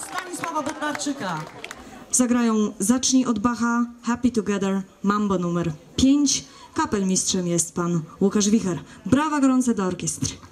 Stanisława Bednarczyka. Zagrają Zacznij od Bacha, Happy Together, Mambo numer 5. Kapelmistrzem jest pan Łukasz Wicher. Brawa gorące dla orkiestry.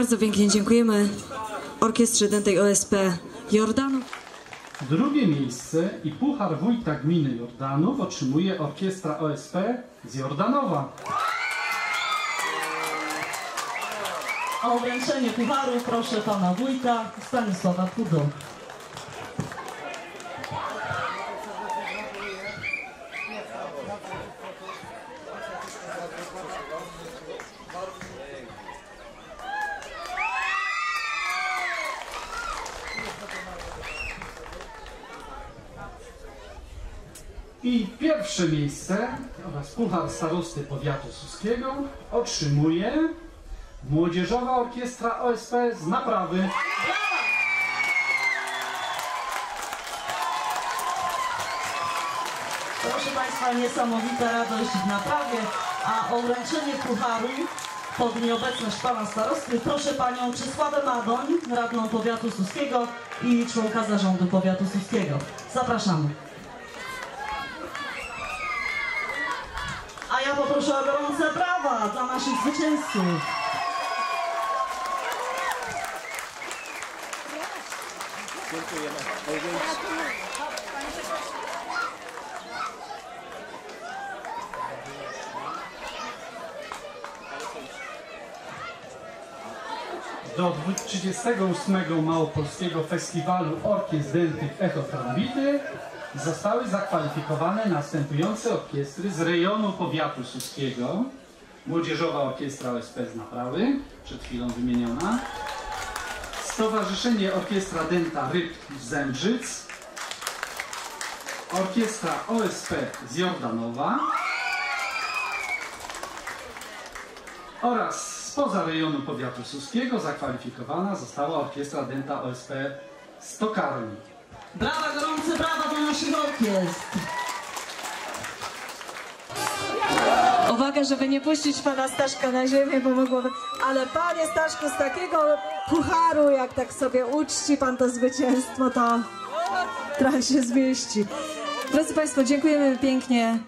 Bardzo pięknie dziękujemy Orkiestrze Dętej OSP Jordanu. Drugie miejsce i Puchar Wójta Gminy Jordanów otrzymuje Orkiestra OSP z Jordanowa. O wręczenie pucharu proszę pana wójta Stanisława Pudo. I pierwsze miejsce oraz Puchar Starosty Powiatu Suskiego otrzymuje Młodzieżowa Orkiestra OSP z Naprawy. Proszę Państwa, niesamowita radość w naprawie, a o wręczenie pucharu pod nieobecność Pana Starosty proszę Panią Czesławę Madoń, radną powiatu suskiego i członka zarządu powiatu suskiego. Zapraszamy. Ja poproszę o gorące brawa dla naszych zwycięzców. Do 38 Małopolskiego Festiwalu Orkiestr Dętych Echo Trombity zostały zakwalifikowane następujące orkiestry z rejonu powiatu suskiego. Młodzieżowa Orkiestra OSP z Naprawy, przed chwilą wymieniona. Stowarzyszenie Orkiestra Dęta Ryb z Zembrzyc. Orkiestra OSP z Jordanowa. oraz spoza rejonu powiatu suskiego zakwalifikowana została orkiestra Denta OSP z Tokarni. Brawa, gorące brawa dla naszych orkiestr. Uwaga, żeby nie puścić pana Staszka na ziemię, bo mogłoby... Ale panie Staszku, z takiego pucharu, jak tak sobie uczci pan to zwycięstwo, to trochę się zmieści. Drodzy Państwo, dziękujemy pięknie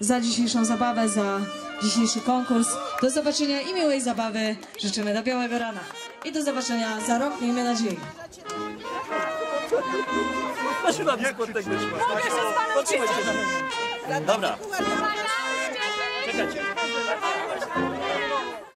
za dzisiejszą zabawę, za dzisiejszy konkurs. Do zobaczenia i miłej zabawy życzymy do białego rana. I do zobaczenia za rok, miejmy nadzieję. Na dyskotek wyszła. Potrzymaj się. Dobra. Czekajcie.